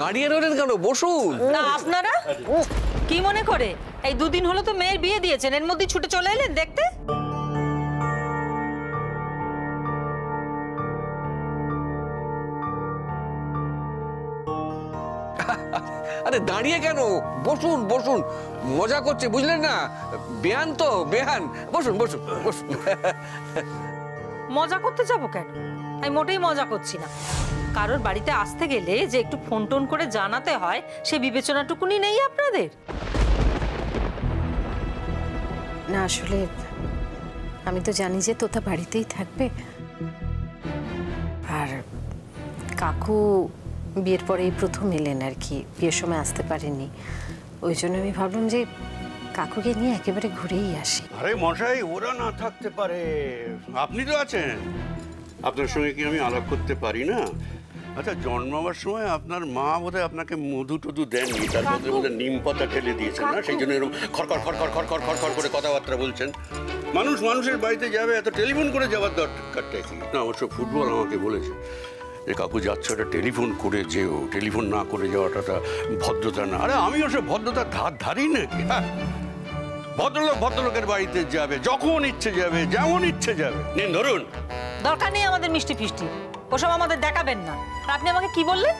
দাঁড়িয়ে রইলেন কেন? বসুন। না আপনারা? কি মনে করে? এই দুদিন হলো তো মেয়ের বিয়ে দিয়েছেন এর মধ্যে ছুটে চলে এলেন দেখতে? আরে দাঁড়িয়ে কেন? বসুন বসুন। মজা করছে বুঝলেন না? বেয়ান তো বেহান। বসুন বসুন বসুন। মজা করতে যাব কেন? আমি মোটেই মজা করছি না। কারোর বাড়িতে আসতে গেলে যে একটু ফোন টোন করে জানাতে হয় সে বিবেচনাটুকুনি নেই আপনাদের? না আসলে আমি তো জানি যে তোতা বাড়িতেই থাকবে। আর কাকু বিয়ের পরে এই প্রথম এলেন আর কি বিয়ের সময় আসতে পারেননি। ওই জন্য আমি ভাবলাম যে কাকুকে নিয়ে একেবারে ঘুরেই আসি। আরে মশাই ওরা না থাকতে পারে। আপনি তো আছেন। আপনার সঙ্গে কি আমি আলাপ করতে পারি না? আচ্ছা জন্মাবার সময় আপনার মা বোধহয় আপনাকে মধু টধু দেননি তার মধ্যে বোধহয় নিম পাতা ঠেলে দিয়েছেন না? সেই জন্য এরকম খড়খড় খড়খড় খড়খড় খড়খড় করে কথাবার্তা বলছেন। মানুষ মানুষের বাড়িতে যাবে এত টেলিফোন করে যাওয়ার দরকারটাই কি? না অবশ্য ফুটবল আমাকে বলেছে যে কাকু যাচ্ছ ওটা টেলিফোন করে যেও। টেলিফোন না করে যাওয়াটা তা ভদ্রতা না। আরে আমি ওসব ভদ্রতার ধার ধারি নাকি হ্যাঁ। ভদ্রলোক ভদ্রলোকের বাড়িতে যাবে যখন ইচ্ছে যাবে যেমন ইচ্ছে যাবে। নিন ধরুন। দরকার নেই আমাদের মিষ্টি ফিষ্টি। ওসব আমাদের দেখাবেন না। আপনি আমাকে কি বললেন?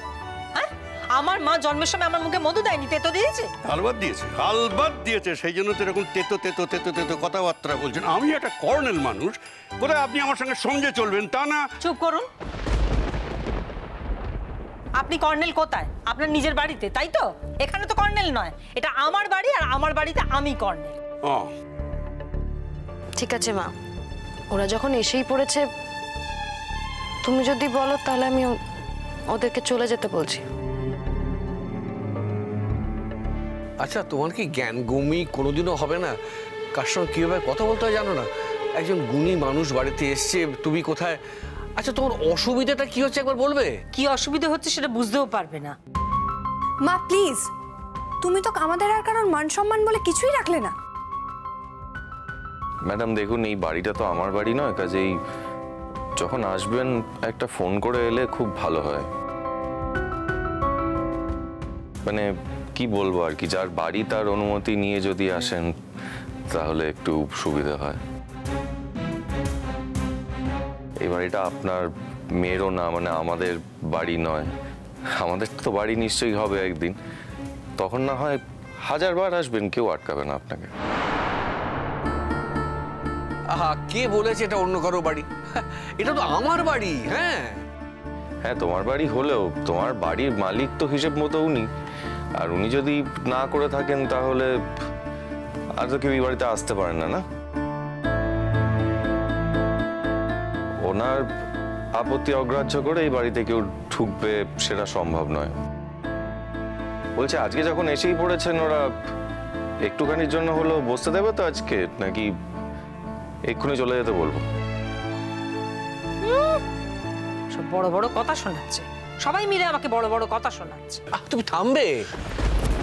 হ্যাঁ? আমার মা জন্মের সময় আমার মুখে মধু দেয়নি তেতো দিয়েছে? হালবাদ দিয়েছে হালবাদ দিয়েছে সেই জন্য তো এরকম তেতো তেতো তেতো তেতো কথাবার্তা বলছেন। আমি একটা কর্নেল মানুষ কোথায় আপনি আমার সঙ্গে সঙ্গে চলবেন তা না? চুপ করুন। আপনি কর্নেল কোথায়? আপনার নিজের বাড়িতে তাই তো? এখানে তো কর্নেল নয়। এটা আমার বাড়ি আর আমার বাড়িতে আমি কর্নেল। ও। ঠিক আছে মা। ওরা যখন এসেই পড়েছে তুমি যদি বলো তাহলে আমি ওদেরকে চলে যেতে বলছি। আচ্ছা তোমার কি জ্ঞান গুমি কোনোদিনও হবে না? কার সঙ্গে কীভাবে কথা বলতে হয় জানো না? একজন গুণী মানুষ বাড়িতে এসছে তুমি কোথায়? আচ্ছা তোমার অসুবিধাটা কি হচ্ছে একবার বলবে? কি অসুবিধা হচ্ছে সেটা বুঝতেও পারবে না। মা প্লিজ তুমি তো আমাদের আর কারণ মান সম্মান বলে কিছুই রাখলে না। ম্যাডাম দেখুন এই বাড়িটা তো আমার বাড়ি নয় কাজেই যখন আসবেন, একটা ফোন করে এলে খুব ভালো হয়। মানে কি বলব আর কি? যার বাড়ি তার অনুমতি নিয়ে যদি আসেন, তাহলে একটু সুবিধা হয়। এই বাড়িটা আপনার মেয়েরও না মানে আমাদের বাড়ি নয়। আমাদের তো বাড়ি নিশ্চয়ই হবে একদিন। তখন না হয় হাজারবার আসবেন, কেউ আটকাবে না আপনাকে। আহা, কে বলেছে এটা অন্য কারও বাড়ি? এটা তো আমার বাড়ি হ্যাঁ। হ্যাঁ তোমার বাড়ি হলেও, তোমার বাড়ির মালিক তো হিসেব মতো উনি। আর উনি যদি না করে থাকেন তাহলে আর তো কেউ এই বাড়িতে আসতে পারেন না না? ওনার আপত্তি অগ্রাহ্য করে এই বাড়িতে কেউ ঢুকবে সেটা সম্ভব নয়। বলছে, আজকে যখন এসেই পড়েছেন, ওরা একটুখানির জন্য হলো বসতে দেবে তো আজকে? নাকি এক্ষুনি চলে যেতে বলব। সব বড় বড় কথা শোনাচ্ছে। সবাই মিলে আমাকে বড় বড় কথা শোনাচ্ছে। তুমি থামবে?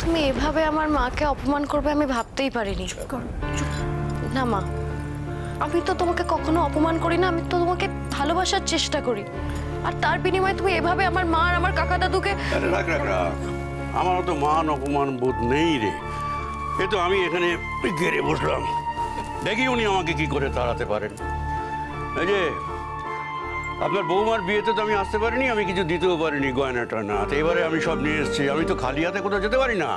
তুমি এভাবে আমার মাকে অপমান করবে আমি ভাবতেই পারিনি। না মা আমি তো তোমাকে কখনো অপমান করি না আমি তো তোমাকে ভালোবাসার চেষ্টা করি। আর তার বিনিময়ে তুমি এভাবে আমার মা আর আমার কাকা দাদুকে আমার তো মান অপমান বোধ নেই রে। এ তো আমি এখানে গেড়ে বসলাম। দেখি উনি আমাকে কি করে তাড়াতে পারেন। এই যে আপনার বৌমার বিয়েতে তো আমি আসতে পারিনি আমি কিছু দিতেও পারিনি গয়নাটা না তো এবারে আমি সব নিয়ে এসেছি আমি তো খালি হাতে কোথাও যেতে পারি না।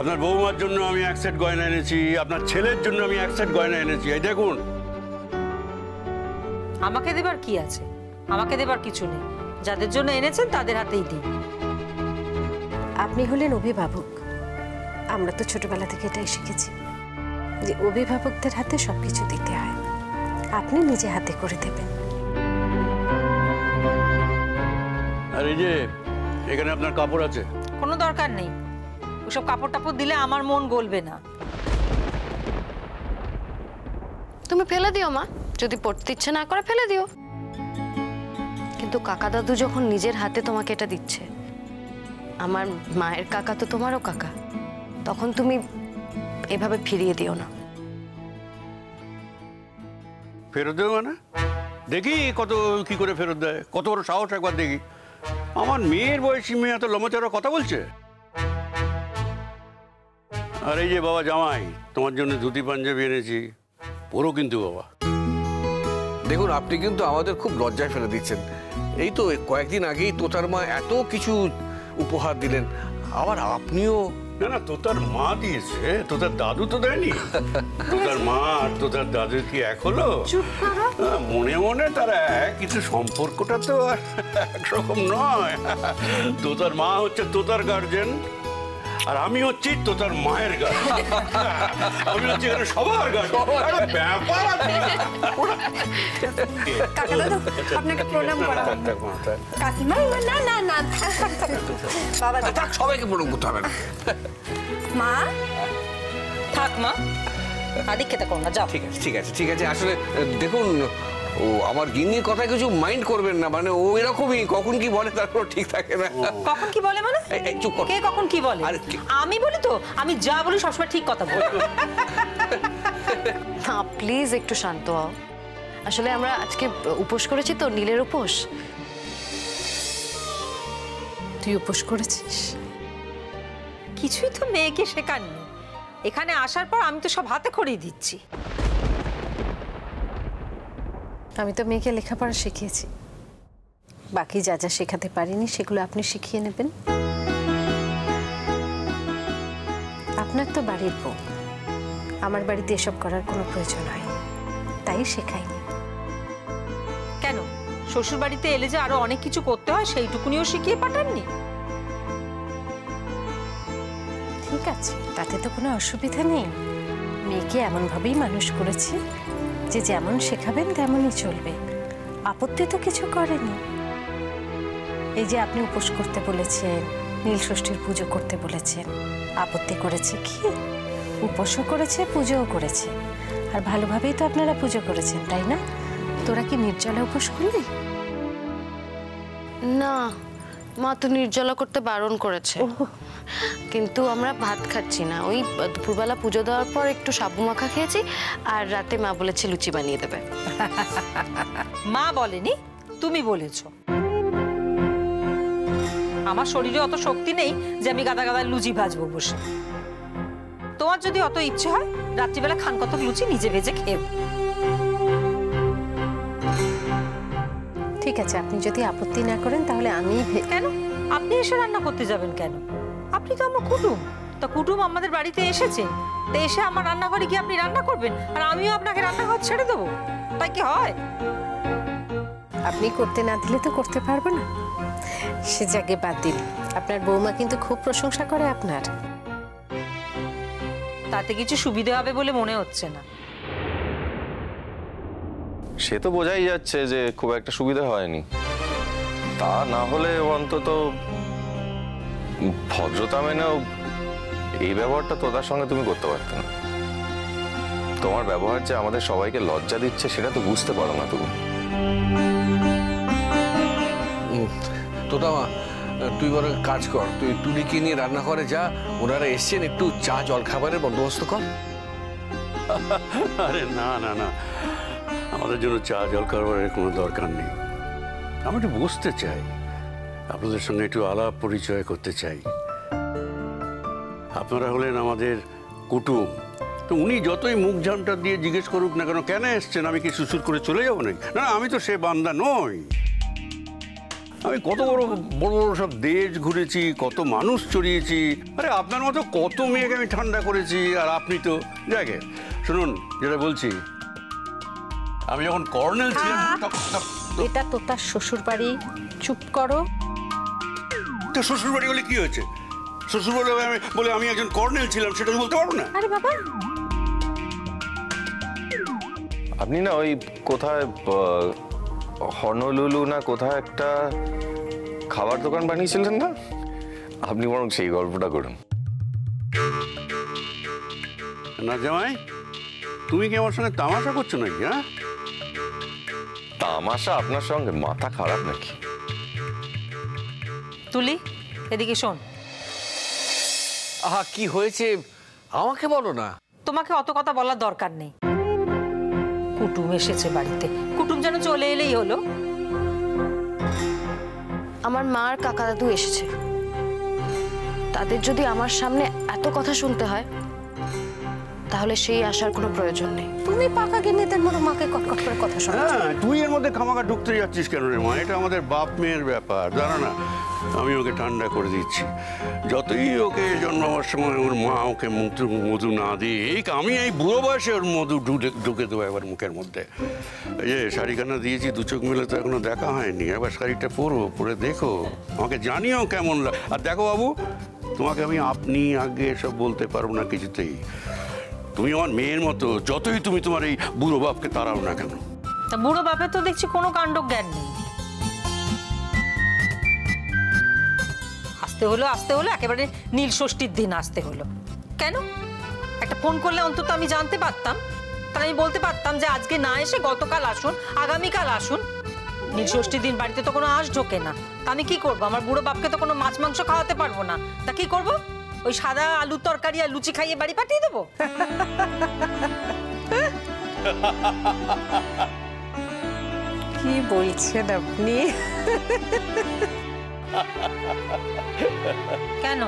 আপনার বৌমার জন্য আমি এক সেট গয়না এনেছি আপনার ছেলের জন্য আমি এক সেট গয়না এনেছি। এই দেখুন। আমাকে দেবার কি আছে? আমাকে দেবার কিছু নেই। যাদের জন্য এনেছেন তাদের হাতেই দিন আপনি হলেন অভিভাবক। আমরা তো ছোটবেলা থেকে এটাই শিখেছি। যে অভিভাবকদের হাতে সবকিছু দিতে হয়। আপনি নিজে হাতে করে দেবেন। আর এই যে এখানে আপনার কাপড় আছে? কোনো দরকার নেই। ওসব কাপড় টাপড় দিলে আমার মন গলবে না। তুমি ফেলে দিও মা। যদি পড়তে ইচ্ছে না করে ফেলে দিও। কিন্তু কাকা দাদু যখন নিজের হাতে তোমাকে এটা দিচ্ছে আমার মায়ের কাকা তো তোমারও কাকা তখন তুমি এভাবে ফিরিয়ে দিও না। ফেরত দেবে না দেখি কত কি করে ফেরত দেয়। কত বড় সাহস একবার দেখি। আমার মেয়ের বয়সী মেয়ে এত লম্বাচড়া কথা বলছে? আর এই যে বাবা জামাই তোমার জন্য ধুতি পাঞ্জাবি এনেছি। পরো কিন্তু বাবা। দেখুন আপনি কিন্তু আমাদের খুব লজ্জায় ফেলে দিচ্ছেন। এই তো কয়েকদিন আগেই তোতার মা এত কিছু উপহার দিলেন। আবার আপনিও না না তোতার মা দিয়েছে। তোতার দাদু তো দেয়নি। তোতার মা আর তোতার দাদু কি এক হলো? মনে মনে তারা এক কিন্তু সম্পর্কটা তো একরকম নয়। তোতার মা হচ্ছে তোতার গার্জেন আর আমি হচ্ছি তো তার মায়ের গান আমি হচ্ছি এখানে সবার গান ব্যাপার আপনাকে প্রণাম করা। কাকিমা না না না। বাবা থাক সবাইকে প্রণাম করতে হবে মা? থাক মা। আদিক খেতে করো না যাও। ঠিক আছে ঠিক আছে ঠিক আছে আসলে দেখুন ও আমার গিন্নির কথা কিছু মাইন্ড করবেন না মানে ও এরকমই কখন কি বলে তারপর ঠিক থাকে না। কখন কি বলে মানে? চুপ কর। কে কখন কি বলে? আমি বলি তো আমি যা বলি সবসময় ঠিক কথা বলি। না প্লিজ একটু শান্ত হও। আসলে আমরা আজকে উপোস করেছি তো নীলের উপোস। তুই উপোস করেছিস? কিছুই তো মেয়েকে শেখাননি। এখানে আসার পর আমি তো সব হাতে খড়িয়ে দিচ্ছি। আমি তো মেয়েকে লেখাপড়া শিখিয়েছি। বাকি যা যা শেখাতে পারিনি সেগুলো আপনি শিখিয়ে নেবেন। আপনার তো বাড়ির বউ। আমার বাড়িতে এসব করার কোনো প্রয়োজন হয় তাই শেখাইনি। কেন? শ্বশুর বাড়িতে এলে যে আরও অনেক কিছু করতে হয় সেইটুকুনিও শিখিয়ে পাঠাননি? ঠিক আছে, তাতে তো কোনো অসুবিধা নেই। মেয়েকে এমনভাবেই মানুষ করেছি যে যেমন শেখাবেন তেমনই চলবে। আপত্তি তো কিছু করেনি। এই যে আপনি উপোস করতে বলেছেন নীল ষষ্ঠীর পুজো করতে বলেছেন, আপত্তি করেছে কি? উপোসও করেছে, পুজোও করেছে। আর ভালোভাবেই তো আপনারা পুজো করেছেন, তাই না? তোরা কি নির্জলা উপোস করলি? না। মা তো নির্জলা করতে বারণ করেছে। কিন্তু আমরা ভাত খাচ্ছি না। ওই দুপুরবেলা পুজো দেওয়ার পর একটু সাবু মাখা খেয়েছি আর রাতে মা বলেছে লুচি বানিয়ে দেবে। মা বলেনি তুমি বলেছ। আমার শরীরে অত শক্তি নেই যে আমি গাদা গাদা লুচি ভাজবো বসে। তোমার যদি অত ইচ্ছে হয় রাত্রিবেলা খান কত লুচি নিজে ভেজে খেয়ে ঠিক আছে আপনি যদি আপত্তি না করেন তাহলে আমি কেন? আপনি এসে রান্না করতে যাবেন কেন? আপনি তো আমার কুটুম। তা কুটুম আমাদের বাড়িতে এসেছে। তা এসে আমার রান্নাঘরে গিয়ে আপনি রান্না করবেন আর আমিও আপনাকে রান্নাঘর ছেড়ে দেবো। তাই কি হয়? আপনি করতে না দিলে তো করতে পারব না। সে জাগে বাদ দিন। আপনার বৌমা কিন্তু খুব প্রশংসা করে আপনার। তাতে কিছু সুবিধে হবে বলে মনে হচ্ছে না। সে তো বোঝাই যাচ্ছে যে খুব একটা সুবিধা হয়নি। তা না হলে অন্তত ভদ্রতা মেনেও এই ব্যবহারটা তোদের সঙ্গে তুমি করতে পারতে না। তোমার ব্যবহার যে আমাদের সবাইকে লজ্জা দিচ্ছে সেটা তো বুঝতে পারো না তুমি। তোতা মা তুই বরং কাজ কর তুই তুলিকে নিয়ে রান্না করে যা ওনারা এসছেন একটু চা জল খাবারের বন্দোবস্ত কর। আরে না না না। আমাদের জন্য চা জল খাবারের কোনো দরকার নেই। আমি একটু বসতে চাই। আপনাদের সঙ্গে একটু আলাপ পরিচয় করতে চাই। আপনারা হলেন আমাদের কুটুম। তো উনি যতই মুখ ঝামটা দিয়ে জিজ্ঞেস করুক না কেন কেন এসছেন? আমি কি সুসুর করে চলে যাব নাকি? না না, আমি তো সে বান্দা নই। আমি কত বড় বড় বড় সব দেশ ঘুরেছি কত মানুষ চড়িয়েছি। আরে আপনার মতো কত মেয়েকে আমি ঠান্ডা করেছি আর আপনি তো যাকে শুনুন যেটা বলছি আমি যখন কর্নেল ছিলাম এটা তো তার শ্বশুর বাড়ি চুপ করো। তো শ্বশুর বাড়ি বলে কি হয়েছে? শ্বশুর বাড়ি আমি বলে আমি একজন কর্নেল ছিলাম সেটা তো বলতে পারব না। আরে বাবা! আপনি না ওই কোথায় হনলুলু না কোথায় একটা খাবার দোকান বানিয়েছিলেন না? আপনি বরং সেই গল্পটা করুন। না জামাই তুমি কি আমার সঙ্গে তামাশা করছ নাকি হ্যাঁ? তামাশা আপনার সঙ্গে মাথা খারাপ নাকি? তুলি এদিকে শোন। আহা কি হয়েছে? আমাকে বলো না। তোমাকে অত কথা বলার দরকার নেই। কুটুম এসেছে বাড়িতে। কুটুম যেন চলে এলেই হলো। আমার মা আর কাকা দাদু এসেছে। তাদের যদি আমার সামনে এত কথা শুনতে হয় তাহলে সেই আসার কোনো প্রয়োজন নেই। তুমি পাকা গিন্নিদের মতো মাকে কটকট করে কথা শোনো হ্যাঁ তুই এর মধ্যে খামাকা ঢুকতে যাচ্ছিস কেন রে মা? এটা আমাদের বাপ মেয়ের ব্যাপার জানো না? আমি ওকে ঠান্ডা করে দিচ্ছি। যতই ওকে জন্মাবার সময় ওর মা ওকে মধু মধু না দিয়ে এই আমি এই বুড়ো বয়সে ওর মধু ঢুকে ঢুকে দেবো একবার মুখের মধ্যে। এই যে শাড়িখানা দিয়েছি দু চোখ মিলে তো এখনও দেখা হয়নি। একবার শাড়িটা পরো পরে দেখো। আমাকে জানিও কেমন লাগ আর দেখো বাবু তোমাকে আমি আপনি আগে এসব বলতে পারব না কিছুতেই। তুমি আমার মেয়ের মতো, যতই তুমি তোমার এই বুড়ো বাপকে তাড়াও না কেন। তা বুড়ো বাপের তো দেখছি কোনো কাণ্ড জ্ঞান নেই। আসতে হলো আসতে হলো, একেবারে নীল ষষ্ঠীর দিন আসতে হলো। কেন? একটা ফোন করলে অন্তত আমি জানতে পারতাম। তাহলে আমি বলতে পারতাম যে আজকে না এসে গতকাল আসুন, আগামীকাল আসুন। নীল ষষ্ঠীর দিন বাড়িতে তো কোনো আঁশ ঢোকে না। তা আমি কি করব? আমার বুড়ো বাপকে তো কোনো মাছ মাংস খাওয়াতে পারব না। তা কি করব? ওই সাদা আলুর তরকারি আর লুচি খাইয়ে বাড়ি পাঠিয়ে দেবো? কি বলছেন আপনি? কেন?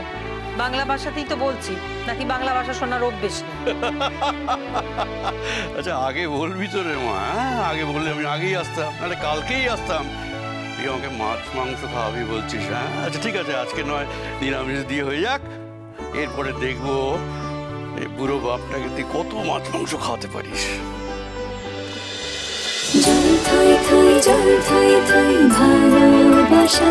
বাংলা ভাষাতেই তো বলছি নাকি বাংলা ভাষা শোনার অভ্যেস আচ্ছা আগে বলবি তো রে মা হ্যাঁ? আগে বললে আমি আগেই আসতাম নাহলে কালকেই আসতাম। তুই আমাকে মাছ মাংস খাওয়াবি বলছিস হ্যাঁ? আচ্ছা ঠিক আছে আজকে নয় নিরামিষ দিয়ে হয়ে যাক। এরপরে দেখব বুড়ো বাপটাকে তুই কত মাছ মাংস খাওয়াতে পারিস। ভালোবাসা।